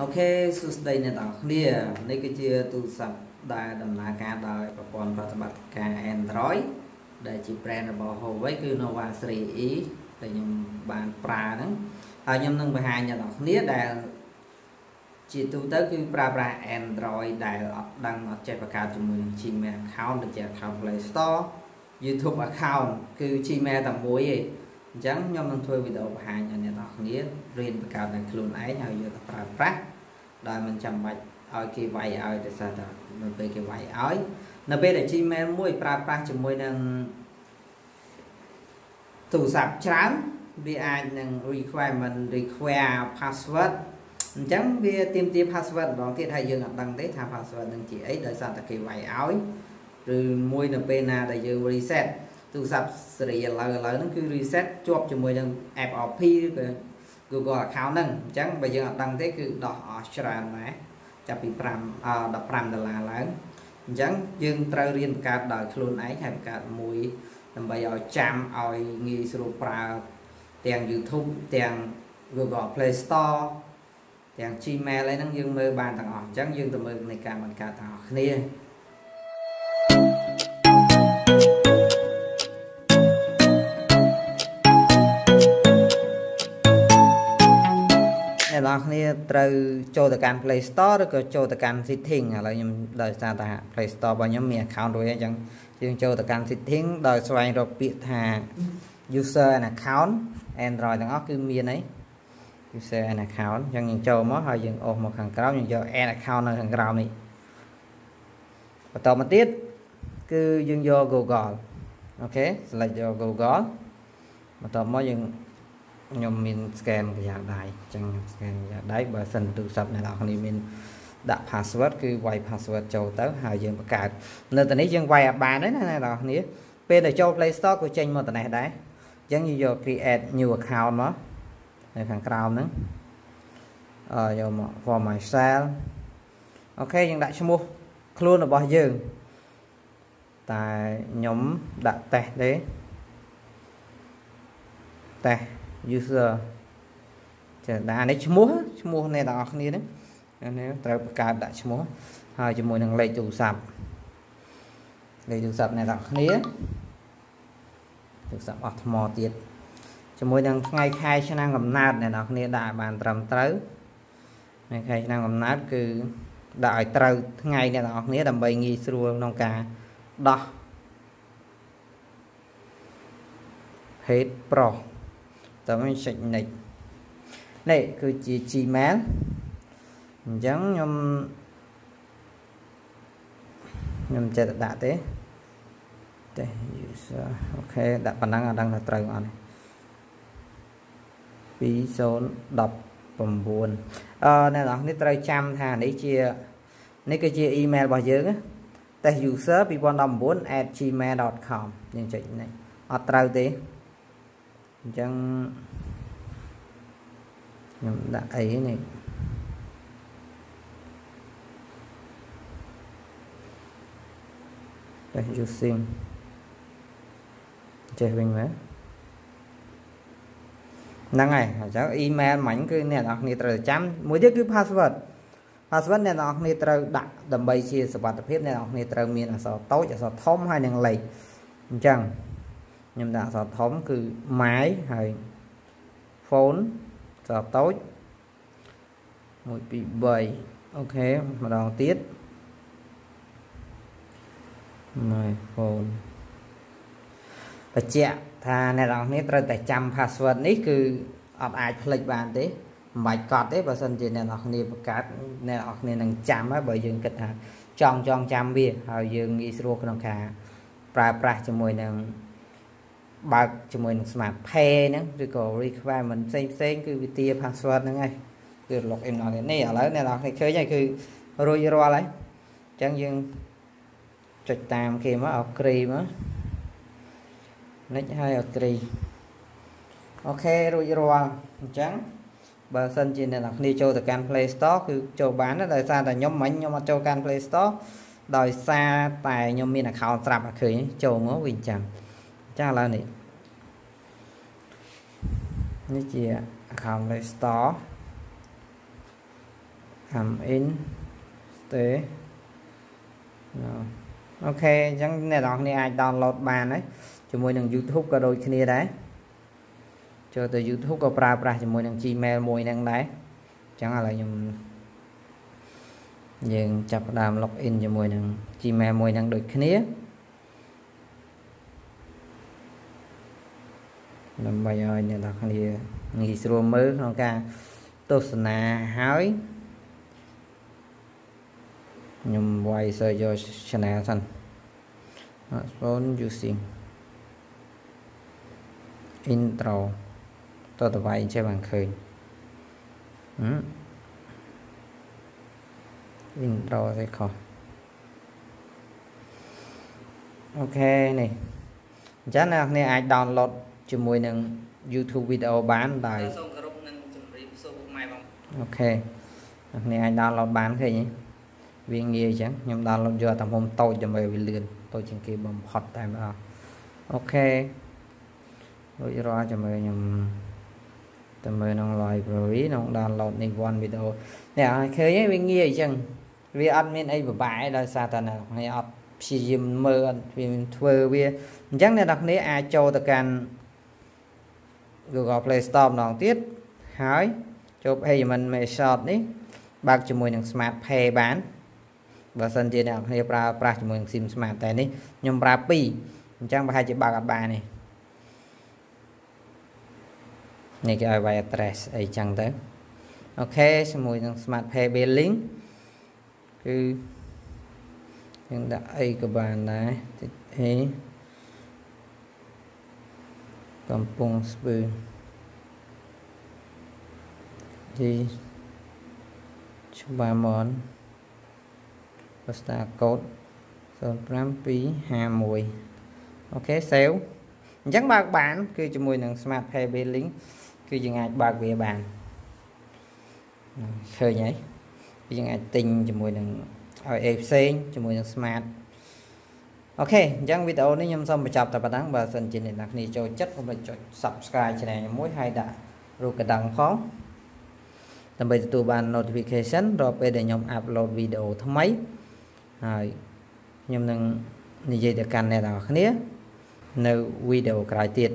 អូខេសួស្តីអ្នកទាំងអស់គ្នានេះគឺជាទូរស័ព្ទដែលដំណើរការដោយប្រព័ន្ធប្រតិបត្តិការ Android ដែលជា brand របស់ Huawei គឺ Nova Series E ដែលខ្ញុំបានប្រើហ្នឹងហើយខ្ញុំនឹងបង្ហាញអ្នកទាំងអស់គ្នាដែលជាទូទៅគឺប្រើប្រាស់ Android ដែលអត់ដឹងអត់ចេះបង្កើតជាមួយនឹង Gmail account ដូចជា account Play Store YouTube account គឺ Gmail តែមួយឯង អញ្ចឹងខ្ញុំនឹងធ្វើវីដេអូបង្ហាញឲ្យអ្នកនរគ្នារៀនបង្កើតដោយខ្លួនឯងហើយយកទៅប្រើប្រាស់ដោយមិនចាំបាច់ឲ្យគេវាយឲ្យដោយសារតែនៅពេលគេវាយឲ្យនៅពេលដែល Gmail មួយប្រើប្រាស់ជាមួយនឹងទូរស័ព្ទច្រើនវាអាចនឹង requirement require password អញ្ចឹងវាទាមទារ password ម្ដងទៀតហើយយើងអត់ដឹងទេថា password នឹងជាអីដោយសារតែគេវាយឲ្យឬមួយនៅពេលណាដែលយើង reset ទូរស័ព្ទសេរីឥឡូវឥឡូវហ្នឹងគឺ reset ជាប់ជាមួយនឹង app RP ឬក៏ Google account ហ្នឹងអញ្ចឹងបើយើងអត់ដឹងទេគឺដោះអស់ច្រើនដែរចាប់ពី5 15ដុល្លារឡើងអញ្ចឹងយើងត្រូវរៀនបង្កើតដោយខ្លួនឯងហើយបង្កើតមួយដើម្បីឲ្យចាំឲ្យងាយស្រួលប្រើទាំង YouTube ទាំង Google Play Store ទាំង Gmail អីហ្នឹងយើងមើលបានទាំងអស់អញ្ចឹងយើងទៅមើលនៃការបង្កើតទាំងអស់គ្នា អ្នកនរគ្នាត្រូវចូលទៅកាន់ Play Store ឬក៏ចូលទៅកាន់ Setting ឥឡូវខ្ញុំដោយសារតែ Play Store របស់ខ្ញុំមាន account រួចហើយអញ្ចឹងយើងចូលទៅកាន់ Setting ដោយស្វែងរកពាក្យថា User and Account Android ទាំងអស់គឺមានអី User and Account អញ្ចឹងយើងចូលមកហើយយើងអូសមកខាងក្រោមយើងយក Add Account នៅខាងក្រោមនេះបន្តមកទៀតគឺយើងយក Google អូខេ select យក Google បន្តមកយើង ខ្ញុំមាន scan កយ៉ាងដៃអញ្ចឹង scan កយ៉ាងដៃបើសិនទូរស័ព្ទអ្នកនរគ្នាមានដាក់ password គឺវាយ password ចូលទៅហើយយើងបង្កើតនៅទីនេះយើងវាយអត់បានទេណាអ្នកនរគ្នាពេលដែលចូល Play Store ក៏ចេញមកទៅនេះដែរអញ្ចឹងយើងយក create new account មកនៅខាងក្រោមហ្នឹងអឺយកមក for myself អូខេយើងដាក់ឈ្មោះខ្លួនរបស់យើងតែខ្ញុំដាក់តេស្តទេតេស្ត user ចាដាក់នេះឈ្មោះឈ្មោះអ្នកទាំងអស់គ្នាហ្នឹងនេះត្រូវបង្កើតដាក់ឈ្មោះហើយជាមួយនឹងលេខទូរស័ព្ទលេខទូរស័ព្ទអ្នកទាំងអស់គ្នាទូរស័ព្ទអស់ថ្មទៀតជាមួយនឹងថ្ងៃខែឆ្នាំកំណើតអ្នកនរគ្នាដាក់បានត្រឹមត្រូវថ្ងៃខែឆ្នាំកំណើតគឺដាក់ឲ្យត្រូវថ្ងៃអ្នកនរគ្នាដើម្បីងាយស្រួលក្នុងការដោះ page pro តើមិនចុ ច next នេះគឺជា Gmail អញ្ចឹងខ្ញុំខ្ញុំចេះដាក់ទេទេ user អូខេដាក់ប៉ុណ្ណឹងអត់ដឹងថាត្រូវអត់ទេ2019អឺអ្នកនរនេះត្រូវចាំថានេះជានេះគឺជា email របស់យើង test user 2019@gmail.com យើងចុចនេះអត់ត្រូវទេ អញ្ចឹងខ្ញុំដាក់អីនេះតែ using ចេះវិញមើលហ្នឹងហើយអញ្ចឹង email មិញគឺអ្នកនរគ្នាត្រូវចាំមួយទៀតគឺ password password អ្នកនរគ្នាត្រូវដាក់ដើម្បីជាសុវត្ថិភាពអ្នកនរគ្នាត្រូវមានអក្សរតូចអក្សរធំហើយនិងលេខអញ្ចឹង ខ្ញុំដាក់អក្សរធំគឺ my ហើយ phone អក្សរតូច1 2 3អូខេម្ដងទៀត my phone បញ្ជាក់ថាអ្នកនរគ្នាត្រូវតែចាំ password នេះគឺអត់អាចភ្លេចបានទេមិនបាច់កត់ទេបើសិនជាអ្នកនរគ្នាបង្កើតអ្នកនរគ្នានឹងចាំហើយបើយើងគិតថាចង់ចងចាំវាហើយយើងងាយស្រួលក្នុងការប្រើប្រាស់ជាមួយនឹង បើកជាមួយនឹង Smart Pay ហ្នឹងឬក៏ requirement ផ្សេងផ្សេងគឺវាទា password ហ្នឹងហើយគឺ log in ដល់នេះឥឡូវអ្នកនរគ្នាឃើញហើយគឺរួចរាល់ហើយអញ្ចឹងយើងចុចតាមគេមកអោគ្រីមកនិចឲ្យអគ្រីអូខេរួចរាល់អញ្ចឹងបើសិនជាអ្នកនរគ្នាចូលទៅកាន់ Play Store គឺចូលបានដោយសារតែខ្ញុំមិញខ្ញុំអត់ចូលកាន់ Play Store ដោយសារតែខ្ញុំមាន account ស្រាប់តែឃើញចូលមកវិញចាំ ចាឥឡូវនេះនេះជា account Play Store am in stay អូខេអញ្ចឹងអ្នកនរគ្នាអាច download បានហើយជាមួយនឹង YouTube ក៏ដូចគ្នាដែរចូលទៅ YouTube ក៏ប្រើប្រាស់ជាមួយនឹង Gmail មួយហ្នឹងដែរអញ្ចឹងឥឡូវខ្ញុំយើងចាប់ផ្ដើម login ជាមួយនឹង Gmail មួយហ្នឹងដូចគ្នា ដើម្បីឲ្យអ្នកនរគ្នាងាយស្រួលមើលក្នុងការទស្សនាហើយខ្ញុំវាយ search យក channel សិន smartphone using intro តើតវាយចេះបានឃើញហឹម intro ទេខុសអូខេនេះអញ្ចឹងអ្នកនរអាច download ជាមួយនឹង YouTube video បានដោយសូមគោរពនឹងជម្រាបសួរពុកម៉ែបងអូខេអ្នកនរអាច download បានឃើញទេវាងាយអញ្ចឹងខ្ញុំ download យកតាមមុំតូចដើម្បីវាលឿនតូចជាងគេបំផុតតែម្ដងអូខេដូចរាល់ជាមួយខ្ញុំទៅមើលក្នុង library ក្នុង download នេះ one video នេះឲ្យឃើញឯងវាងាយអញ្ចឹងវាអត់មានអីពិបាកដោយសារតែអ្នកនេះអត់ព្យាយាមមើលអត់វាធ្វើវាអញ្ចឹងអ្នកនរគ្នាអាចចូលទៅកាន់ Google Play Store ម្ដងទៀតហើយចូល payment method នេះបើកជាមួយនឹង Smart Pay បានបើសិនជាអ្នកគ្នាប្រើប្រាស់ជាមួយនឹង SIM Smart តែនេះខ្ញុំប្រើ2អញ្ចឹងប្រហែលជាបើកអត់បានទេនេះគេឲ្យ wire address អីចឹងទៅអូខេជាមួយនឹង Smart Pay Billing គឺយើងដាក់អីក៏បានដែរតិចអេ កំពង់ស្ពឺទីច្បាមន postal code 05251អូខេ save អញ្ចឹងបើកបាន គឺជាមួយនឹង smart pay billing គឺយើងអាចបើកវាបានឃើញហើយយើងអាចទិញជាមួយនឹងឲ្យអេផ្សេងជាមួយនឹង smart អូខេអញ្ចឹងវីដេអូនេះខ្ញុំសូមបញ្ចប់តែប៉ុណ្ណឹងបើសិនជាអ្នកនរគ្នាចូលចិត្តកុំភ្លេចចុច Subscribe Channel ខ្ញុំមួយហើយដាក់រូបកណ្ដឹងផងដើម្បីទទួលបាន notification រាល់ពេលដែលខ្ញុំ upload វីដេអូថ្មីហើយខ្ញុំនឹងនិយាយទៅកាន់អ្នកទាំងអស់គ្នា នៅវីដេអូក្រោយទៀត